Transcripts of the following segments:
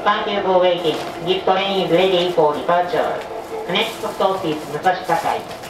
スパーキューブウェイティング、ギフトレインズレディーリパーチャー、クネクストオフィス、武蔵境。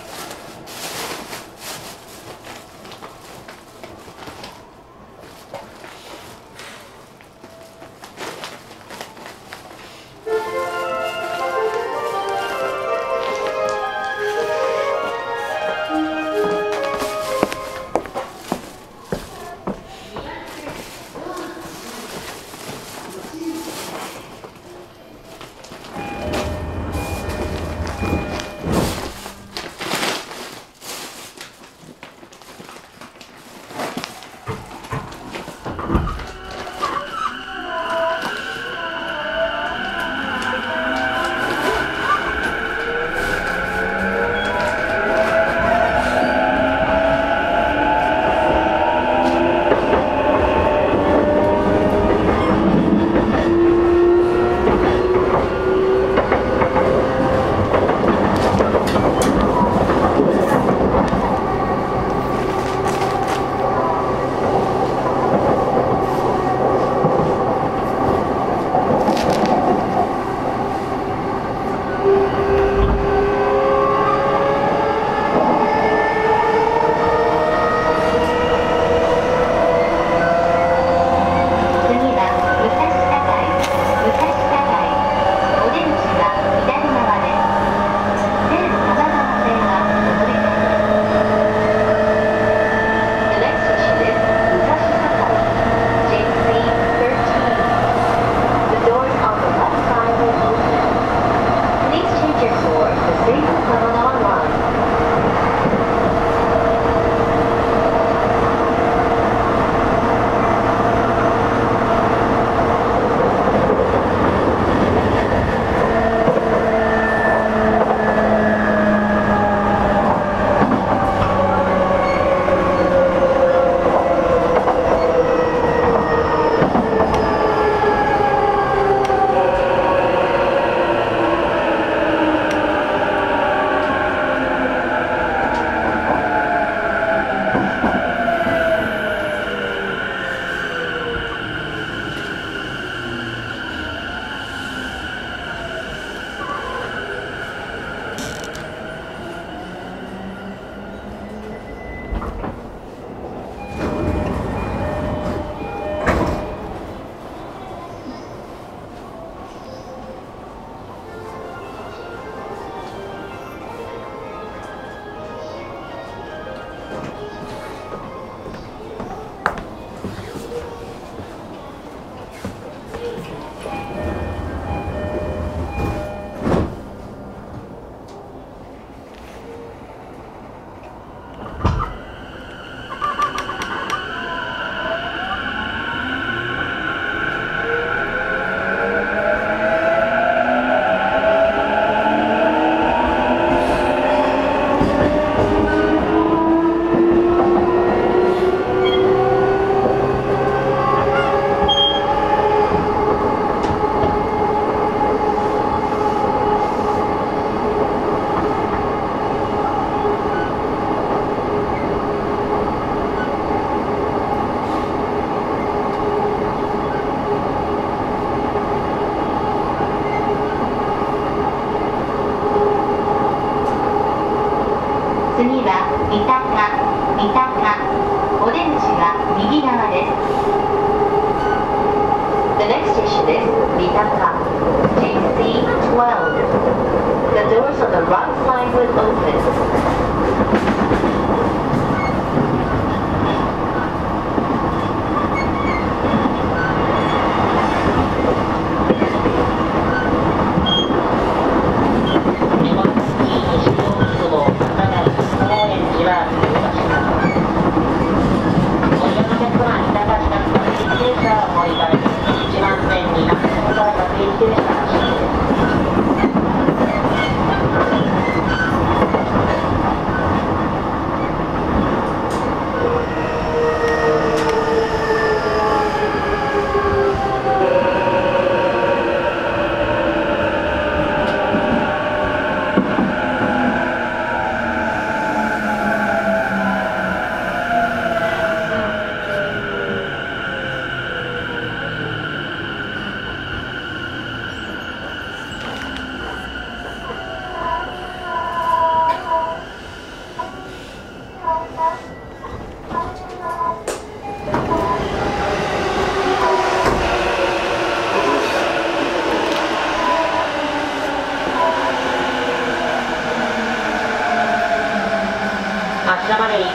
ま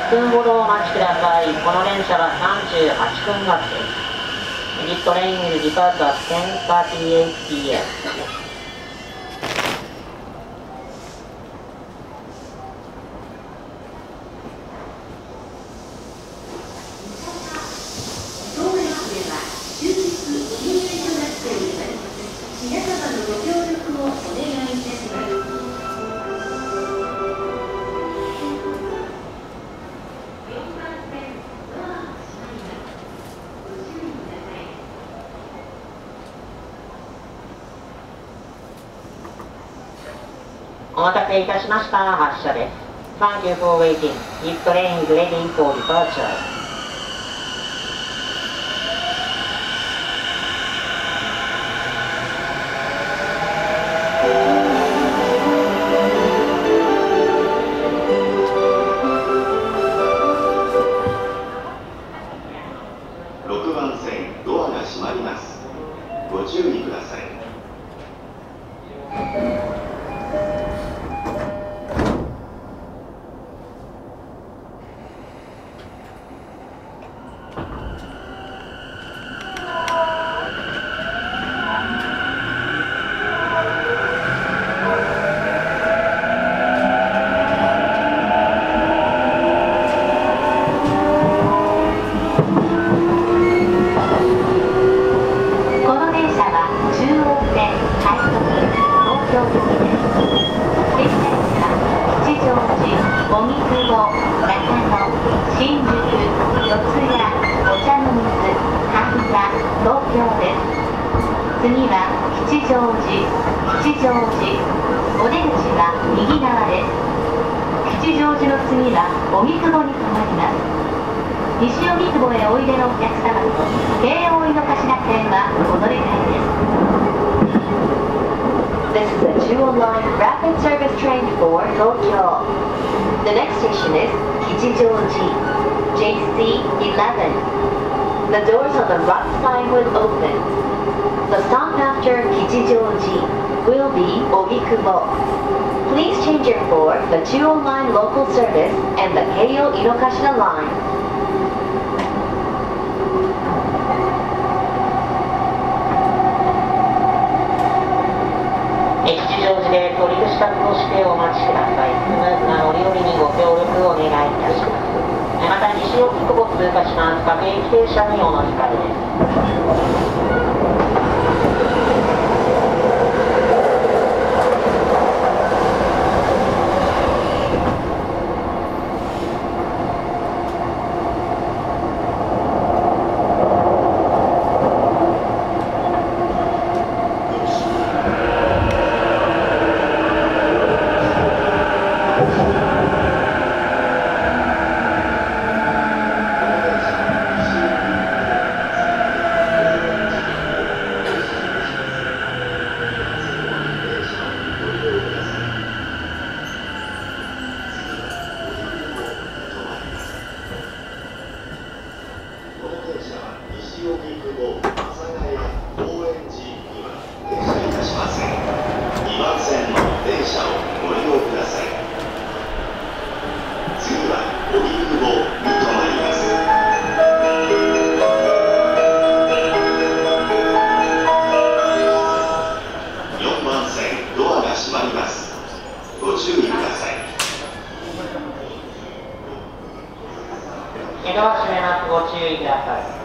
分ほどお待ちください。この電車は38分発ですエジットレイングリルートは 1038pm お待たせいたしました発車です Thank you for waiting This train is ready for departure 東京行きです列車には吉祥寺荻窪中野新宿四谷お茶の水神田東京です。次は吉祥寺吉祥寺お出口は右側です吉祥寺の次は荻窪に停まります。西荻窪へおいでのお客様と京王井の頭線はお乗り換えです。This is a Jewel Line rapid service train for Tokyo. The next station is Kichijoji, JC11. The doors on the right side will open. The stop after Kichijoji will be Ogikubo. Please change your for the Jewel Line local service and the Keio Inokashira line. 祥寺で取り支度をしてお待ちください。スムーズな乗り降りにご協力をお願いいたします。えまた西荻窪通過します。各駅停車にお乗り換えで。す江戸は閉めますご注意ください。